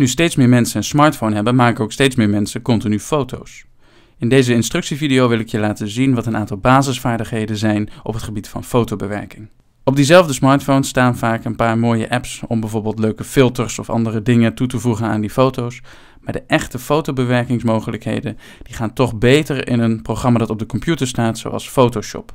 Nu steeds meer mensen een smartphone hebben, maken ook steeds meer mensen continu foto's. In deze instructievideo wil ik je laten zien wat een aantal basisvaardigheden zijn op het gebied van fotobewerking. Op diezelfde smartphone staan vaak een paar mooie apps om bijvoorbeeld leuke filters of andere dingen toe te voegen aan die foto's. Maar de echte fotobewerkingsmogelijkheden die gaan toch beter in een programma dat op de computer staat, zoals Photoshop.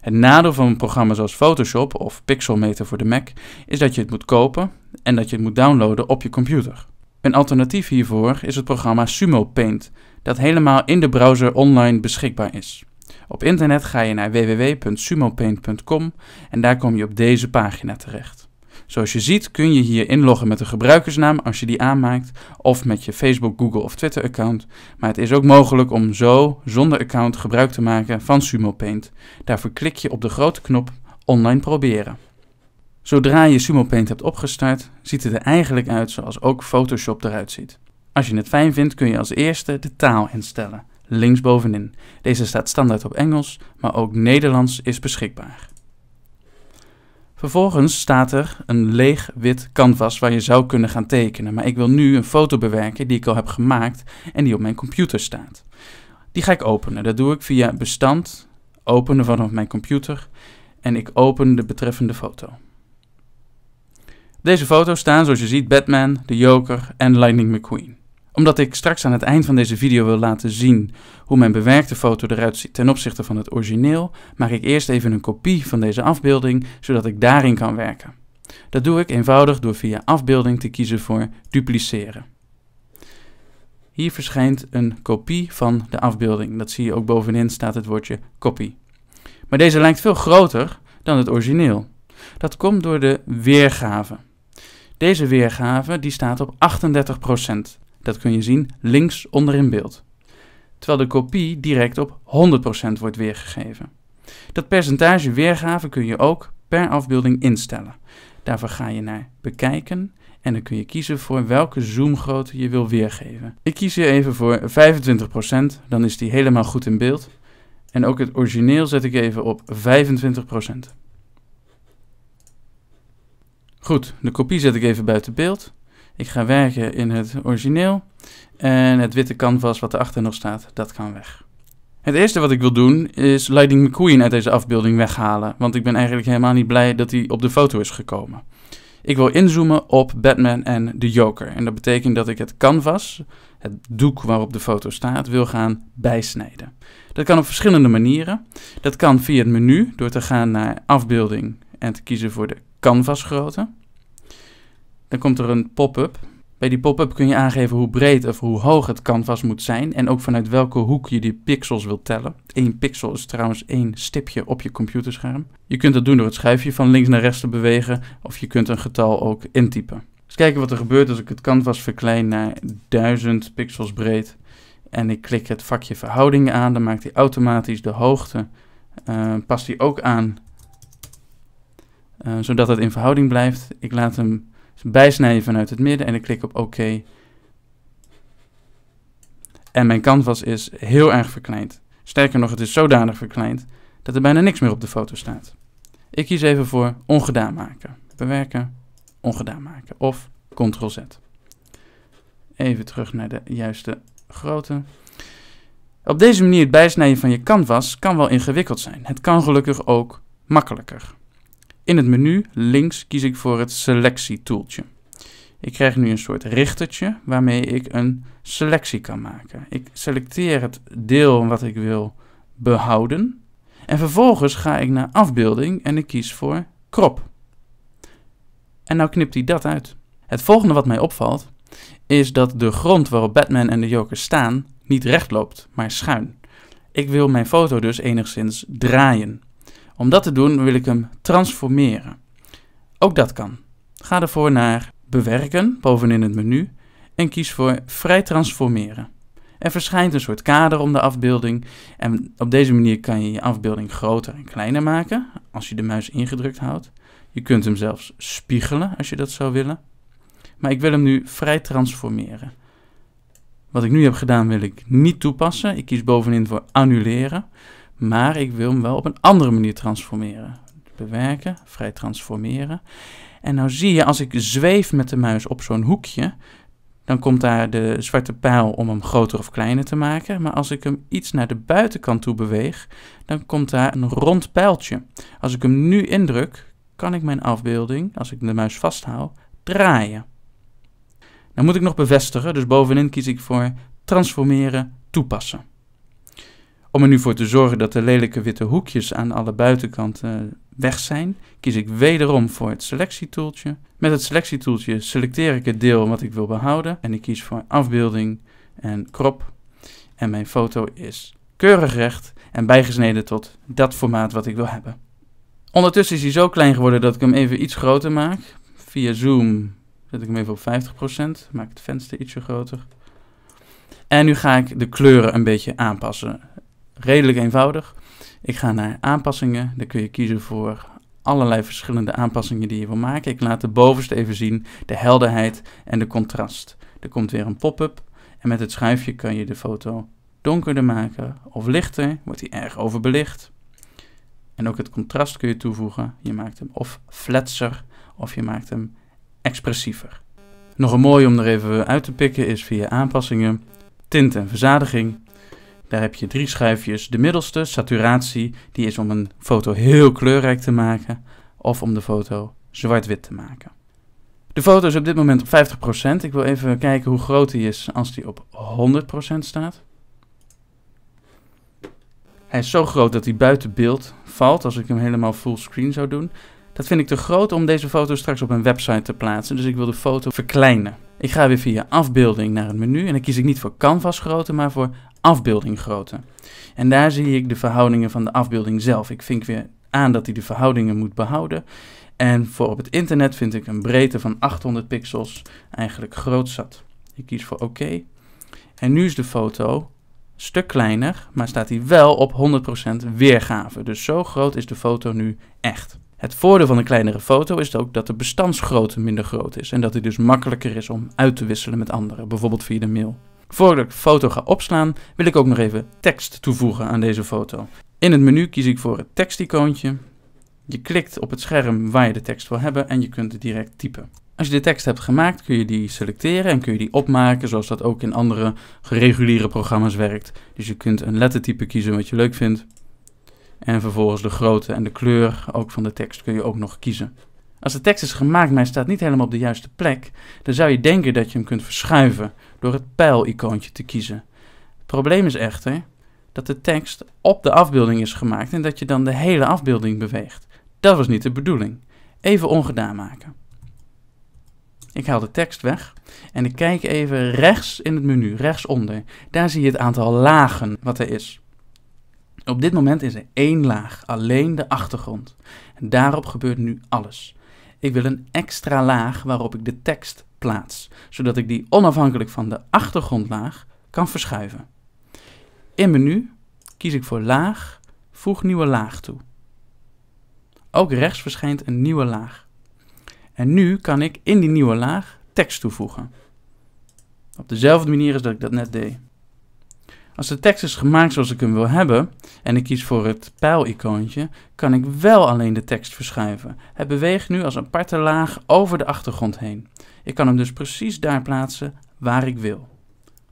Het nadeel van een programma zoals Photoshop of Pixelmator voor de Mac is dat je het moet kopen en dat je het moet downloaden op je computer. Een alternatief hiervoor is het programma Sumo Paint, dat helemaal in de browser online beschikbaar is. Op internet ga je naar www.sumopaint.com en daar kom je op deze pagina terecht. Zoals je ziet kun je hier inloggen met een gebruikersnaam als je die aanmaakt of met je Facebook, Google of Twitter account. Maar het is ook mogelijk om zo zonder account gebruik te maken van Sumo Paint. Daarvoor klik je op de grote knop online proberen. Zodra je Sumo Paint hebt opgestart, ziet het er eigenlijk uit zoals ook Photoshop eruit ziet. Als je het fijn vindt, kun je als eerste de taal instellen, linksbovenin. Deze staat standaard op Engels, maar ook Nederlands is beschikbaar. Vervolgens staat er een leeg wit canvas waar je zou kunnen gaan tekenen, maar ik wil nu een foto bewerken die ik al heb gemaakt en die op mijn computer staat. Die ga ik openen. Dat doe ik via bestand, openen vanaf mijn computer en ik open de betreffende foto. Deze foto staan, zoals je ziet, Batman, de Joker en Lightning McQueen omdat ik straks aan het eind van deze video wil laten zien hoe mijn bewerkte foto eruit ziet ten opzichte van het origineel, maak ik eerst even een kopie van deze afbeelding, zodat ik daarin kan werken. Dat doe ik eenvoudig door via afbeelding te kiezen voor dupliceren. Hier verschijnt een kopie van de afbeelding. Dat zie je ook bovenin staat het woordje kopie. Maar deze lijkt veel groter dan het origineel. Dat komt door de weergave. Deze weergave die staat op 38%. Dat kun je zien links onder in beeld. Terwijl de kopie direct op 100% wordt weergegeven. Dat percentage weergave kun je ook per afbeelding instellen. Daarvoor ga je naar bekijken en dan kun je kiezen voor welke zoomgrootte je wil weergeven. Ik kies hier even voor 25%, dan is die helemaal goed in beeld. En ook het origineel zet ik even op 25%. Goed, de kopie zet ik even buiten beeld. Ik ga werken in het origineel. En het witte canvas wat erachter nog staat, dat kan weg. Het eerste wat ik wil doen is Lightning McQueen uit deze afbeelding weghalen. Want ik ben eigenlijk helemaal niet blij dat hij op de foto is gekomen. Ik wil inzoomen op Batman en de Joker. En dat betekent dat ik het canvas, het doek waarop de foto staat, wil gaan bijsnijden. Dat kan op verschillende manieren. Dat kan via het menu door te gaan naar afbeelding en te kiezen voor de canvasgrootte. Dan komt er een pop-up. Bij die pop-up kun je aangeven hoe breed of hoe hoog het canvas moet zijn en ook vanuit welke hoek je die pixels wilt tellen. 1 pixel is trouwens één stipje op je computerscherm. Je kunt dat doen door het schuifje van links naar rechts te bewegen of je kunt een getal ook intypen. Dus kijken wat er gebeurt als ik het canvas verklein naar 1000 pixels breed en ik klik het vakje verhoudingen aan, dan maakt hij automatisch de hoogte, uh, past hij ook aan, uh, zodat het in verhouding blijft. Ik laat hem dus bijsnijden vanuit het midden en ik klik op OK. En mijn canvas is heel erg verkleind. Sterker nog, het is zodanig verkleind dat er bijna niks meer op de foto staat. Ik kies even voor ongedaan maken. Bewerken, ongedaan maken of Ctrl-Z. Even terug naar de juiste grootte. Op deze manier het bijsnijden van je canvas kan wel ingewikkeld zijn. Het kan gelukkig ook makkelijker. In het menu links kies ik voor het selectietoeltje. Ik krijg nu een soort richtertje waarmee ik een selectie kan maken. Ik selecteer het deel wat ik wil behouden. En vervolgens ga ik naar afbeelding en ik kies voor crop. En nou knipt hij dat uit. Het volgende wat mij opvalt is dat de grond waarop Batman en de Joker staan niet recht loopt, maar schuin. Ik wil mijn foto dus enigszins draaien. Om dat te doen wil ik hem transformeren. Ook dat kan. Ga ervoor naar bewerken bovenin het menu en kies voor vrij transformeren. Er verschijnt een soort kader om de afbeelding en op deze manier kan je je afbeelding groter en kleiner maken als je de muis ingedrukt houdt. Je kunt hem zelfs spiegelen als je dat zou willen. Maar ik wil hem nu vrij transformeren. Wat ik nu heb gedaan wil ik niet toepassen. Ik kies bovenin voor annuleren. Maar ik wil hem wel op een andere manier transformeren. Bewerken, vrij transformeren. En nou zie je, als ik zweef met de muis op zo'n hoekje, dan komt daar de zwarte pijl om hem groter of kleiner te maken. Maar als ik hem iets naar de buitenkant toe beweeg, dan komt daar een rond pijltje. Als ik hem nu indruk, kan ik mijn afbeelding, als ik de muis vasthoud, draaien. Dan moet ik nog bevestigen, dus bovenin kies ik voor transformeren, toepassen. Om er nu voor te zorgen dat de lelijke witte hoekjes aan alle buitenkanten weg zijn, kies ik wederom voor het selectietoeltje. Met het selectietoeltje selecteer ik het deel wat ik wil behouden en ik kies voor afbeelding en crop. En mijn foto is keurig recht en bijgesneden tot dat formaat wat ik wil hebben. Ondertussen is hij zo klein geworden dat ik hem even iets groter maak. Via zoom zet ik hem even op 50%, maak het venster ietsje groter. En nu ga ik de kleuren een beetje aanpassen. Redelijk eenvoudig. Ik ga naar aanpassingen. Dan kun je kiezen voor allerlei verschillende aanpassingen die je wil maken. Ik laat de bovenste even zien, de helderheid en de contrast. Er komt weer een pop-up en met het schuifje kan je de foto donkerder maken of lichter, wordt hij erg overbelicht. En ook het contrast kun je toevoegen. Je maakt hem of flatser of je maakt hem expressiever. Nog een mooi om er even uit te pikken is via aanpassingen, tint en verzadiging. Daar heb je drie schuifjes. De middelste, saturatie, die is om een foto heel kleurrijk te maken of om de foto zwart-wit te maken. De foto is op dit moment op 50%. Ik wil even kijken hoe groot die is als die op 100% staat. Hij is zo groot dat hij buiten beeld valt als ik hem helemaal fullscreen zou doen. Dat vind ik te groot om deze foto straks op een website te plaatsen, dus ik wil de foto verkleinen. Ik ga weer via afbeelding naar het menu en dan kies ik niet voor canvas grootte, maar voor afbeelding grootte. En daar zie ik de verhoudingen van de afbeelding zelf. Ik vink weer aan dat hij de verhoudingen moet behouden. En voor op het internet vind ik een breedte van 800 pixels eigenlijk groot zat. Ik kies voor oké. En nu is de foto een stuk kleiner, maar staat hij wel op 100% weergave. Dus zo groot is de foto nu echt. Het voordeel van een kleinere foto is ook dat de bestandsgrootte minder groot is en dat hij dus makkelijker is om uit te wisselen met anderen, bijvoorbeeld via de mail. Voordat ik de foto ga opslaan, wil ik ook nog even tekst toevoegen aan deze foto. In het menu kies ik voor het teksticoontje. Je klikt op het scherm waar je de tekst wil hebben en je kunt het direct typen. Als je de tekst hebt gemaakt, kun je die selecteren en kun je die opmaken, zoals dat ook in andere reguliere programma's werkt. Dus je kunt een lettertype kiezen wat je leuk vindt. En vervolgens de grootte en de kleur ook van de tekst kun je ook nog kiezen. Als de tekst is gemaakt, maar hij staat niet helemaal op de juiste plek, dan zou je denken dat je hem kunt verschuiven door het pijl-icoontje te kiezen. Het probleem is echter dat de tekst op de afbeelding is gemaakt en dat je dan de hele afbeelding beweegt. Dat was niet de bedoeling. Even ongedaan maken. Ik haal de tekst weg en ik kijk even rechts in het menu, rechtsonder. Daar zie je het aantal lagen wat er is. Op dit moment is er één laag, alleen de achtergrond. En daarop gebeurt nu alles. Ik wil een extra laag waarop ik de tekst plaats, zodat ik die onafhankelijk van de achtergrondlaag kan verschuiven. In menu kies ik voor laag, voeg nieuwe laag toe. Ook rechts verschijnt een nieuwe laag. En nu kan ik in die nieuwe laag tekst toevoegen. Op dezelfde manier als dat ik dat net deed. Als de tekst is gemaakt zoals ik hem wil hebben en ik kies voor het pijl-icoontje, kan ik wel alleen de tekst verschuiven. Het beweegt nu als een aparte laag over de achtergrond heen. Ik kan hem dus precies daar plaatsen waar ik wil.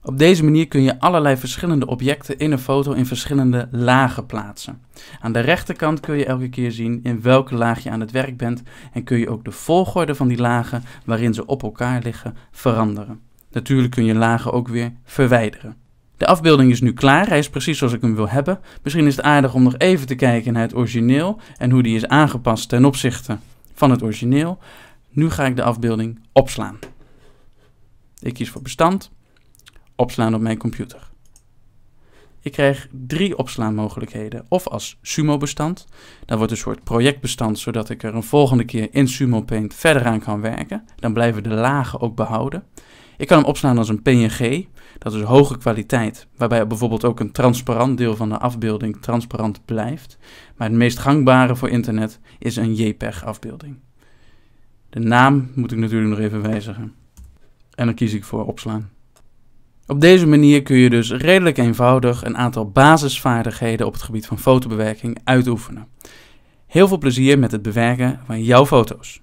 Op deze manier kun je allerlei verschillende objecten in een foto in verschillende lagen plaatsen. Aan de rechterkant kun je elke keer zien in welke laag je aan het werk bent en kun je ook de volgorde van die lagen waarin ze op elkaar liggen veranderen. Natuurlijk kun je lagen ook weer verwijderen. De afbeelding is nu klaar, hij is precies zoals ik hem wil hebben. Misschien is het aardig om nog even te kijken naar het origineel en hoe die is aangepast ten opzichte van het origineel. Nu ga ik de afbeelding opslaan. Ik kies voor bestand, opslaan op mijn computer. Ik krijg drie opslaanmogelijkheden. Of als Sumo-bestand. Dat wordt een soort projectbestand, zodat ik er een volgende keer in Sumo Paint verder aan kan werken. Dan blijven de lagen ook behouden. Ik kan hem opslaan als een PNG. Dat is hoge kwaliteit, waarbij bijvoorbeeld ook een transparant deel van de afbeelding transparant blijft. Maar het meest gangbare voor internet is een JPEG-afbeelding. De naam moet ik natuurlijk nog even wijzigen. En dan kies ik voor opslaan. Op deze manier kun je dus redelijk eenvoudig een aantal basisvaardigheden op het gebied van fotobewerking uitoefenen. Heel veel plezier met het bewerken van jouw foto's.